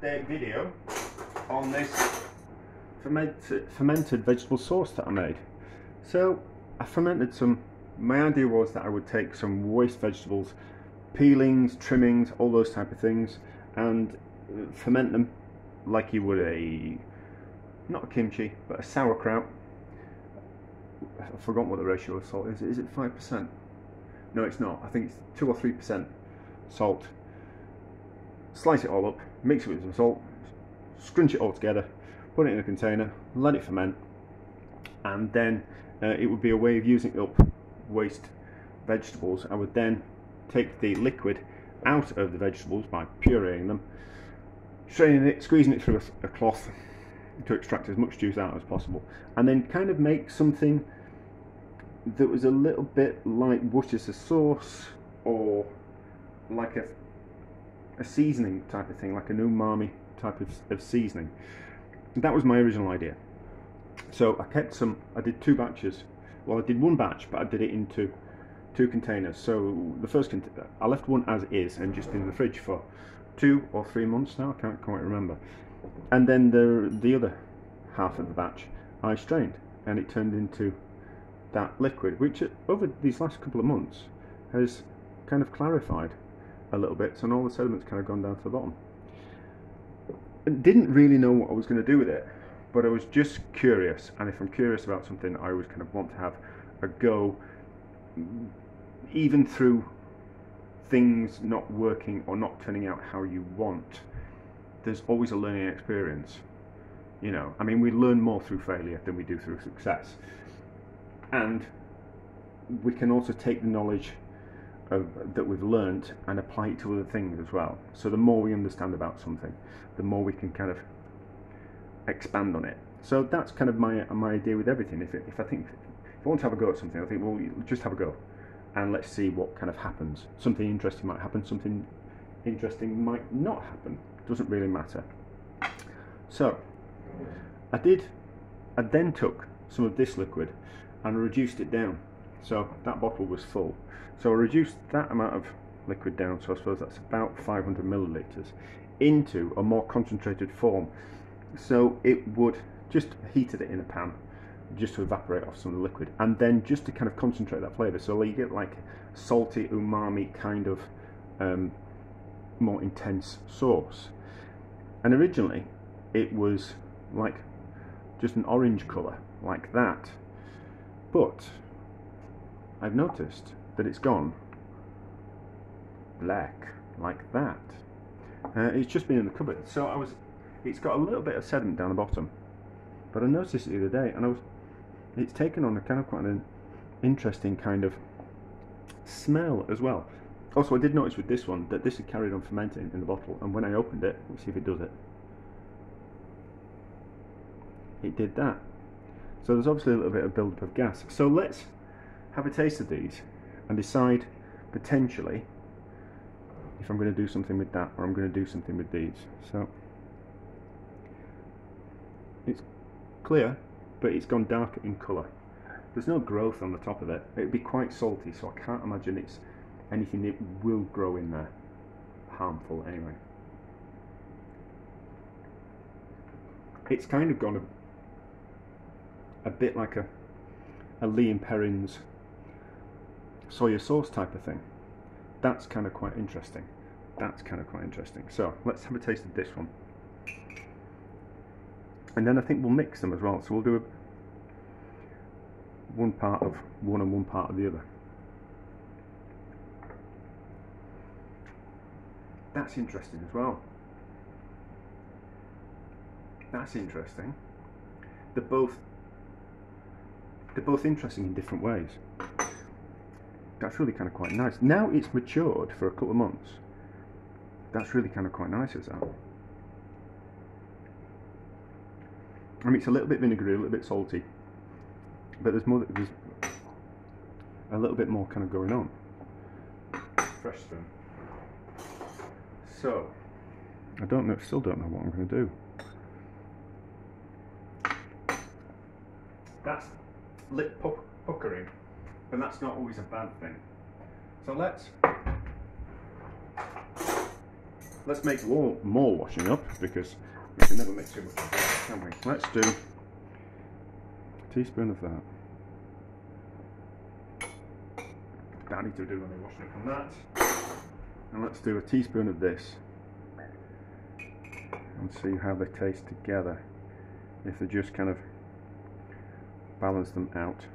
update video on this fermented, fermented vegetable sauce that I made. So I fermented some, my idea was that I would take some waste vegetables, peelings, trimmings, all those type of things and uh, ferment them like you would a, not a kimchi, but a sauerkraut. I've forgotten what the ratio of salt is. Is it 5%? No, it's not. I think it's 2 or 3% salt. Slice it all up, mix it with some salt, scrunch it all together, put it in a container, let it ferment, and then uh, it would be a way of using up waste vegetables. I would then take the liquid out of the vegetables by pureeing them, straining it, squeezing it through a, a cloth to extract as much juice out as possible, and then kind of make something that was a little bit like Worcestershire sauce or like a, a seasoning type of thing, like an umami type of, of seasoning. That was my original idea. So I kept some, I did two batches. Well, I did one batch, but I did it into two containers. So the first container, I left one as is and just in the fridge for two or three months now, I can't quite remember. And then the, the other half of the batch I strained and it turned into that liquid, which over these last couple of months has kind of clarified a little bit, so all the sediment's kind of gone down to the bottom. Didn't really know what I was going to do with it, but I was just curious, and if I'm curious about something, I always kind of want to have a go, mm, even through things not working or not turning out how you want. There's always a learning experience. You know, I mean, we learn more through failure than we do through success. And we can also take the knowledge that we've learnt and apply it to other things as well. So the more we understand about something, the more we can kind of expand on it. So that's kind of my my idea with everything. If it, if I think if I want to have a go at something, I think well just have a go, and let's see what kind of happens. Something interesting might happen. Something interesting might not happen. Doesn't really matter. So I did. I then took some of this liquid and reduced it down. So that bottle was full. So I reduced that amount of liquid down, so I suppose that's about 500 millilitres, into a more concentrated form. So it would just heated it in a pan just to evaporate off some of the liquid and then just to kind of concentrate that flavour so you get like salty umami kind of um, more intense sauce and originally it was like just an orange colour like that but I've noticed that it's gone black like that. Uh, it's just been in the cupboard. So I was, it's got a little bit of sediment down the bottom, but I noticed it the other day, and I was, it's taken on a kind of quite an interesting kind of smell as well. Also, I did notice with this one that this had carried on fermenting in the bottle, and when I opened it, let's see if it does it. It did that. So there's obviously a little bit of buildup of gas. So let's have a taste of these and decide potentially if I'm going to do something with that or I'm going to do something with these. So it's clear, but it's gone darker in colour. There's no growth on the top of it. It'd be quite salty, so I can't imagine it's anything that will grow in there. Harmful, anyway. It's kind of gone a, a bit like a, a and Perrins soya sauce type of thing. That's kind of quite interesting. That's kind of quite interesting. So let's have a taste of this one. And then I think we'll mix them as well. So we'll do a, one part of one and one part of the other. That's interesting as well. That's interesting. They're both they're both interesting in different ways that's really kind of quite nice. Now it's matured for a couple of months. That's really kind of quite nice, is that? I mean, it's a little bit vinegary, a little bit salty, but there's more. There's a little bit more kind of going on. Fresh spoon. So, I don't know. Still don't know what I'm going to do. That's lip puckering and that's not always a bad thing. So let's let's make more, more washing up because we can never make too much can we? Let's do a teaspoon of that. Don't need to do any washing up on that. And let's do a teaspoon of this and see how they taste together. If they just kind of balance them out.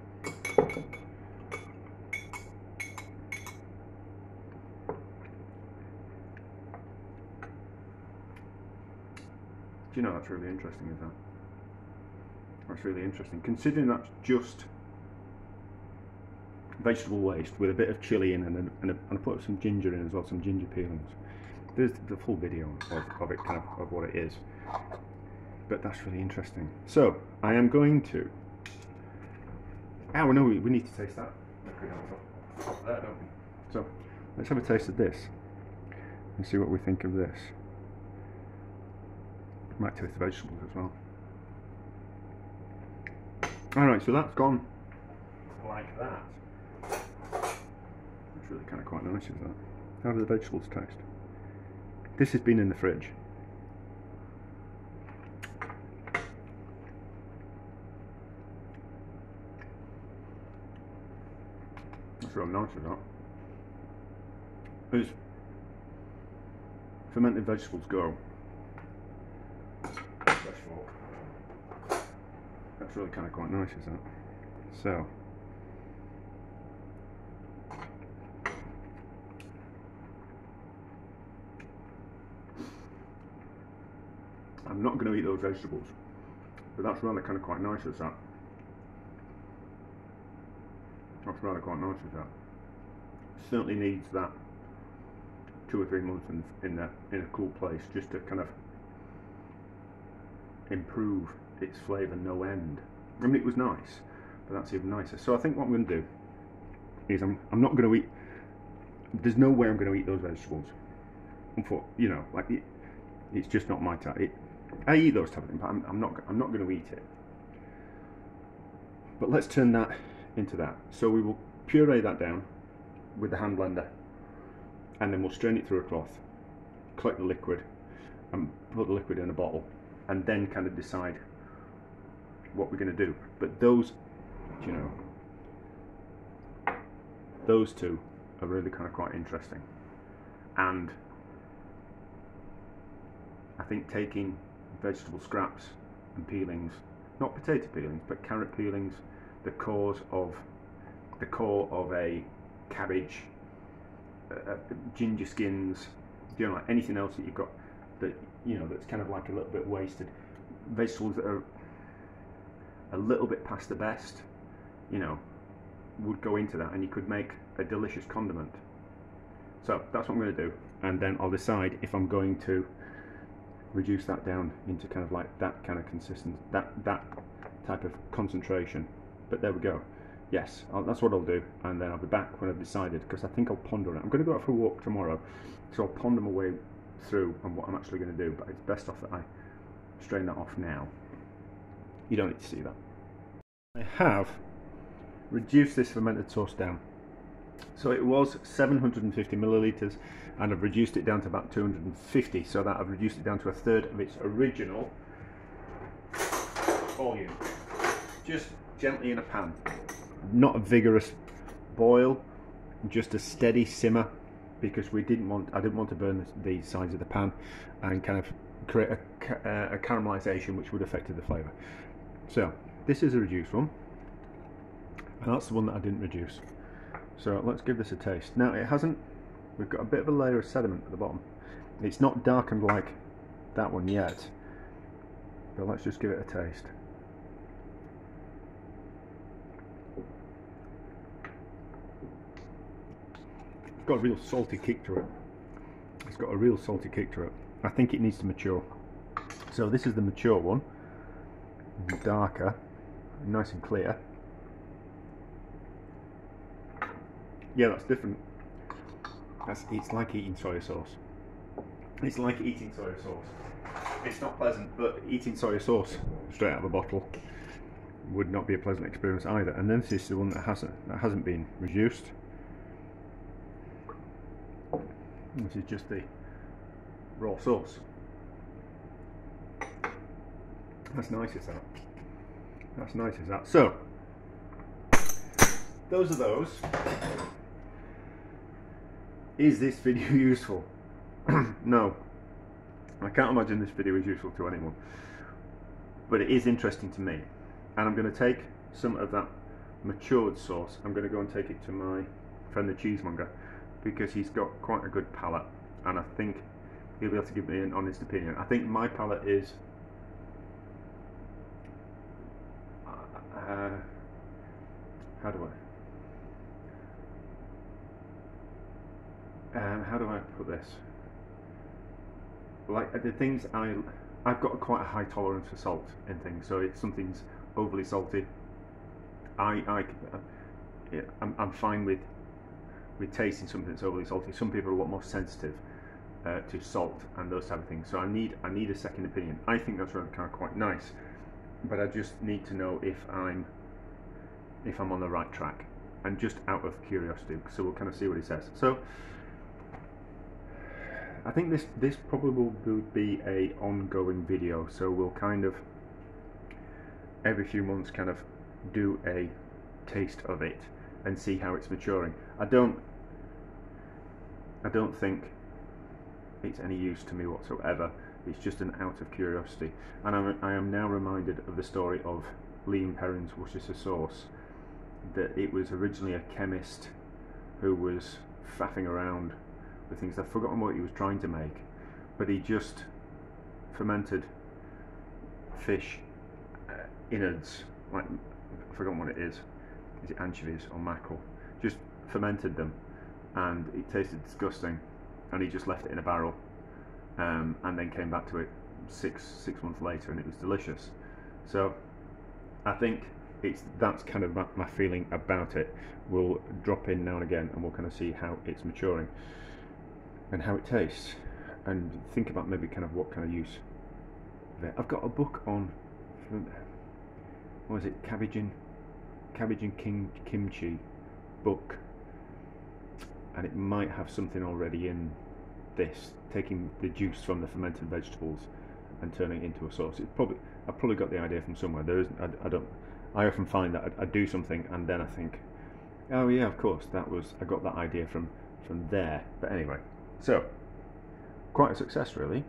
Do you know that's really interesting, is that? That's really interesting. Considering that's just vegetable waste with a bit of chili in and, a, and, a, and I put some ginger in as well, some ginger peelings. There's the full video of, of it, kind of, of what it is. But that's really interesting. So, I am going to... Ah, oh, no, we, we need to taste that. So, let's have a taste of this and see what we think of this. Might taste the vegetables as well. Alright, so that's gone like that. It's really kind of quite nice, is that? How do the vegetables taste? This has been in the fridge. That's real nice, is that? As fermented vegetables go, that's really kind of quite nice, isn't it? So, I'm not going to eat those vegetables, but that's really kind of quite nice, is that? That's rather quite nice, is that? Certainly needs that two or three months in, in, in a cool place just to kind of improve its flavour no end. I mean, it was nice, but that's even nicer. So I think what I'm going to do is I'm, I'm not going to eat, there's no way I'm going to eat those vegetables. For, you know, like, it, it's just not my type. It, I eat those type of things, but I'm, I'm not, I'm not going to eat it. But let's turn that into that. So we will puree that down with the hand blender and then we'll strain it through a cloth, collect the liquid and put the liquid in a bottle and then kind of decide what we're going to do. But those, you know, those two are really kind of quite interesting. And I think taking vegetable scraps and peelings, not potato peelings, but carrot peelings, the cores of the core of a cabbage, uh, uh, ginger skins, you know, like anything else that you've got that you know that's kind of like a little bit wasted. Vegetables that are a little bit past the best, you know, would go into that, and you could make a delicious condiment. So that's what I'm going to do, and then I'll decide if I'm going to reduce that down into kind of like that kind of consistent, that that type of concentration. But there we go. Yes, I'll, that's what I'll do, and then I'll be back when I've decided because I think I'll ponder it. I'm going to go out for a walk tomorrow, so I'll ponder my way through on what I'm actually going to do. But it's best off that I strain that off now. You don't need to see that. I have reduced this fermented sauce down. So it was 750 milliliters and I've reduced it down to about 250 so that I've reduced it down to a third of its original volume. Just gently in a pan. Not a vigorous boil, just a steady simmer because we didn't want, I didn't want to burn the, sides of the pan and kind of create a, uh, a caramelization which would affect the flavour. So this is a reduced one and that's the one that I didn't reduce. So let's give this a taste. Now it hasn't, we've got a bit of a layer of sediment at the bottom. It's not darkened like that one yet, but let's just give it a taste. It's got a real salty kick to it. It's got a real salty kick to it. I think it needs to mature. So this is the mature one, darker, nice and clear. Yeah, that's different. That's, it's like eating soy sauce. It's like eating soy sauce. It's not pleasant, but eating soy sauce straight out of a bottle would not be a pleasant experience either. And then this is the one that hasn't that hasn't been reduced. This is just the raw sauce. That's nice is that. That's nice is that. So, those are those. Is this video useful? no. I can't imagine this video is useful to anyone. But it is interesting to me. And I'm going to take some of that matured sauce. I'm going to go and take it to my friend the cheesemonger because he's got quite a good palate and I think he'll be able to give me an honest opinion. I think my palate is uh, how do I um, how do I put this? Like the things I I've got quite a high tolerance for salt in things so if something's overly salty. I, I yeah, I'm, I'm fine with with tasting something that's overly salty. Some people are a lot more sensitive uh, to salt and those type of things so I need I need a second opinion. I think that's kind of quite nice but I just need to know if I'm if I'm on the right track. And just out of curiosity so we'll kind of see what he says. So I think this this probably will be a ongoing video. So we'll kind of every few months kind of do a taste of it and see how it's maturing. I don't I don't think it's any use to me whatsoever it's just an out of curiosity. And I'm, I am now reminded of the story of Lea and Perrins Worcestershire sauce. That it was originally a chemist who was faffing around with things. I've forgotten what he was trying to make, but he just fermented fish uh, innards, like I've forgotten what it is. Is it anchovies or mackerel? Just fermented them, and it tasted disgusting. And he just left it in a barrel um, and then came back to it six six months later, and it was delicious. So I think it's that's kind of my, my, feeling about it. We'll drop in now and again, and we'll kind of see how it's maturing and how it tastes, and think about maybe kind of what kind of use. Of it. I've got a book on what is it, cabbage and cabbage and king, kimchi book, and it might have something already in this, taking the juice from the fermented vegetables and turning it into a sauce. It's probably I've probably got the idea from somewhere. There isn't. I, I don't. I often find that I, I, do something and then I think, oh yeah, of course that was I got that idea from from there. But anyway, so quite a success really.